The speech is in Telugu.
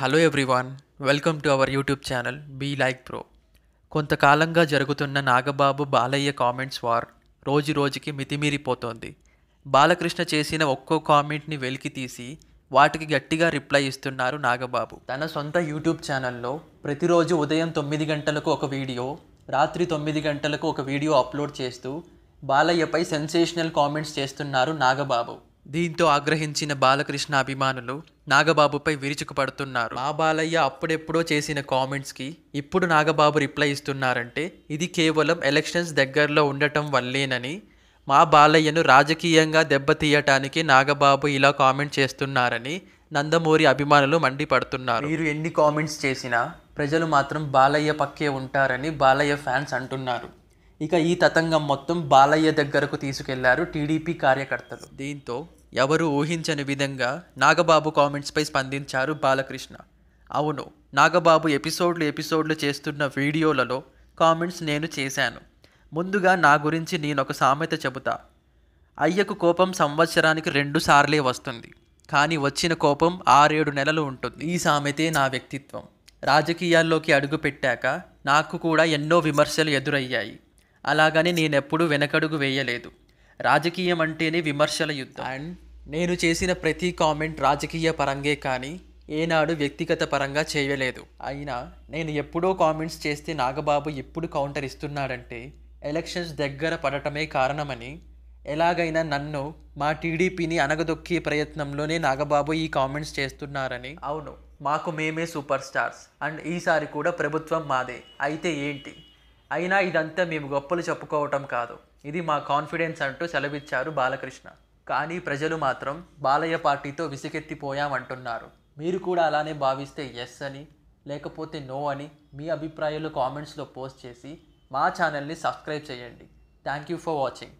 Hello everyone welcome to our YouTube channel be like pro కొంతకాలంగా జరుగుతున్న నాగబాబు బాలయ్య కామెంట్స్ వార్ రోజు రోజుకి మితిమీరిపోతోంది. బాలకృష్ణ చేసిన ఒక్కో కామెంట్ని వెలికి తీసి వాటికి గట్టిగా రిప్లై ఇస్తున్నారు నాగబాబు. తన సొంత యూట్యూబ్ ఛానల్లో ప్రతిరోజు ఉదయం తొమ్మిది గంటలకు ఒక వీడియో రాత్రి తొమ్మిది గంటలకు ఒక వీడియో అప్లోడ్ చేస్తూ బాలయ్యపై సెన్సేషనల్ కామెంట్స్ చేస్తున్నారు నాగబాబు. దీంతో ఆగ్రహించిన బాలకృష్ణ అభిమానులు నాగబాబుపై విరుచుకుపడుతున్నారు. మా బాలయ్య అప్పుడెప్పుడో చేసిన కామెంట్స్కి ఇప్పుడు నాగబాబు రిప్లై ఇస్తున్నారంటే ఇది కేవలం ఎలక్షన్స్ దగ్గరలో ఉండటం వల్లేనని మా బాలయ్యను రాజకీయంగా దెబ్బతీయటానికి నాగబాబు ఇలా కామెంట్ చేస్తున్నారని నందమూరి అభిమానులు మండిపడుతున్నారు. మీరు ఎన్ని కామెంట్స్ చేసినా ప్రజలు మాత్రం బాలయ్య పక్కే ఉంటారని బాలయ్య ఫ్యాన్స్ అంటున్నారు. ఇక ఈ తతంగం మొత్తం బాలయ్య దగ్గరకు తీసుకెళ్ళారు టీడీపీ కార్యకర్తలు. దీంతో ఎవరు ఊహించని విధంగా నాగబాబు కామెంట్స్పై స్పందించారు బాలకృష్ణ. అవును నాగబాబు ఎపిసోడ్లు ఎపిసోడ్లు చేస్తున్న వీడియోలలో కామెంట్స్ నేను చేశాను. ముందుగా నా గురించి నేను ఒక సామెత చెబుతా. అయ్యకు కోపం సంవత్సరానికి రెండు సార్లే వస్తుంది. కానీ వచ్చిన కోపం ఆరేడు నెలలు ఉంటుంది. ఈ సామెతే నా వ్యక్తిత్వం. రాజకీయాల్లోకి అడుగుపెట్టాక నాకు కూడా ఎన్నో విమర్శలు ఎదురయ్యాయి. అలాగని నేనెప్పుడూ వెనకడుగు వేయలేదు. రాజకీయం అంటేనే విమర్శల యుద్ధం. అండ్ నేను చేసిన ప్రతి కామెంట్ రాజకీయ పరంగే కానీ ఏనాడు వ్యక్తిగత పరంగా చేయలేదు. అయినా నేను ఎప్పుడో కామెంట్స్ చేస్తే నాగబాబు ఎప్పుడు కౌంటర్ ఇస్తున్నాడంటే ఎలక్షన్స్ దగ్గర పడటమే కారణమని ఎలాగైనా నన్ను మా టీడీపీని అనగదొక్కే ప్రయత్నంలోనే నాగబాబు ఈ కామెంట్స్ చేస్తున్నారని. అవును మాకు మేమే సూపర్ స్టార్స్ అండ్ ఈసారి కూడా ప్రభుత్వం మాదే. అయితే ఏంటి? అయినా ఇదంతా మేము గొప్పలు చెప్పుకోవటం కాదు. ఇది మా కాన్ఫిడెన్స్ అంటూ సెలవిచ్చారు బాలకృష్ణ. కానీ ప్రజలు మాత్రం బాలయ్య పార్టీతో విసిగెత్తిపోయామంటున్నారు. మీరు కూడా అలానే భావిస్తే ఎస్ అని లేకపోతే నో అని మీ అభిప్రాయాలు కామెంట్స్లో పోస్ట్ చేసి మా ఛానల్ని సబ్స్క్రైబ్ చేయండి. Thank you for watching